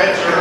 Spencer